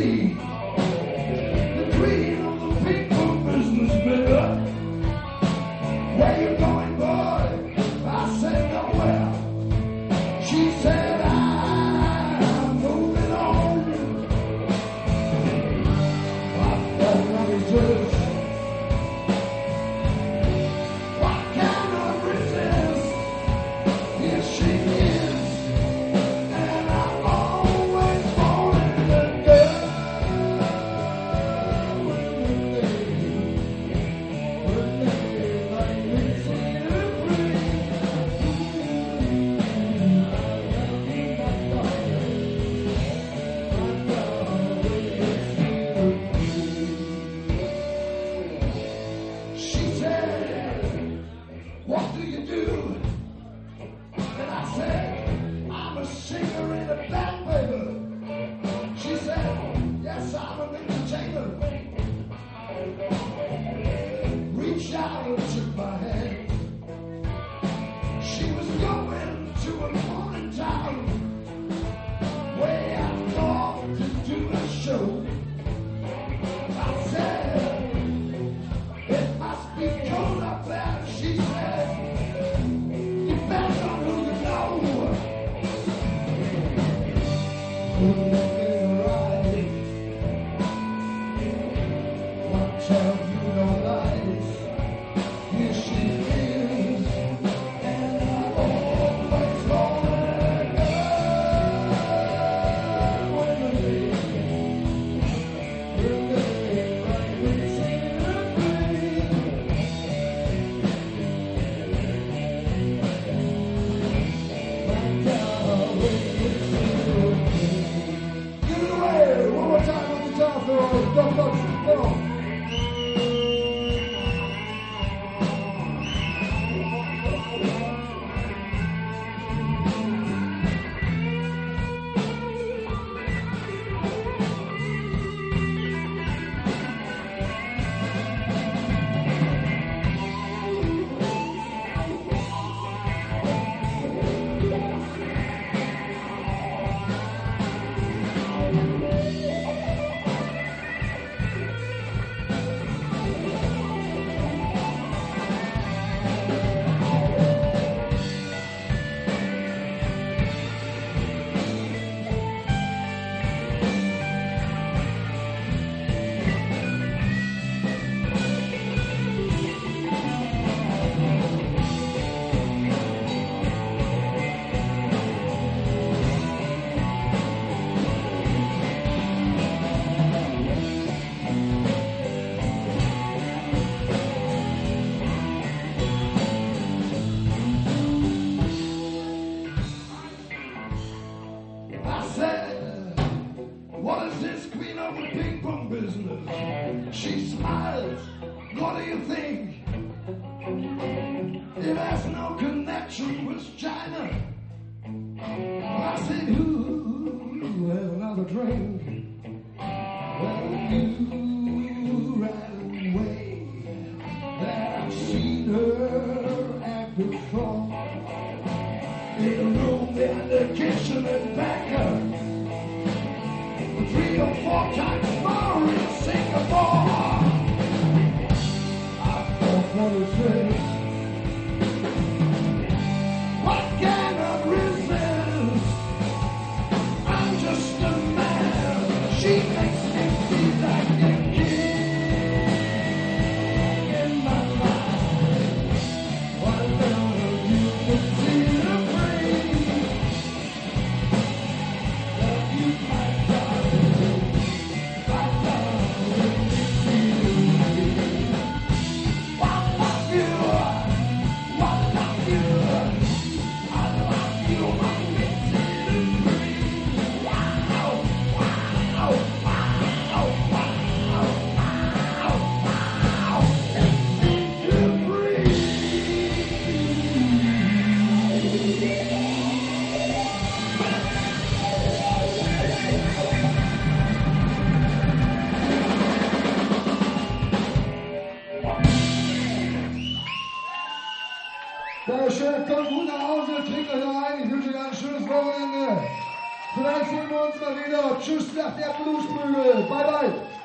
the dream of a faithful businessman. Where you going, boy? I said nowhere. She said I. She smiles. What do you think? It has no connection with China, I said, who has another drink? Well, you ran away that I've seen her act before. a Four times star in Singapore. I'm Sehr schön, kommt gut nach Hause, trinkt euch noch ein. Ich wünsche euch ein schönes Wochenende. Vielleicht sehen wir uns mal wieder. Tschüss, sagt der Bluesprügel. Bye, bye.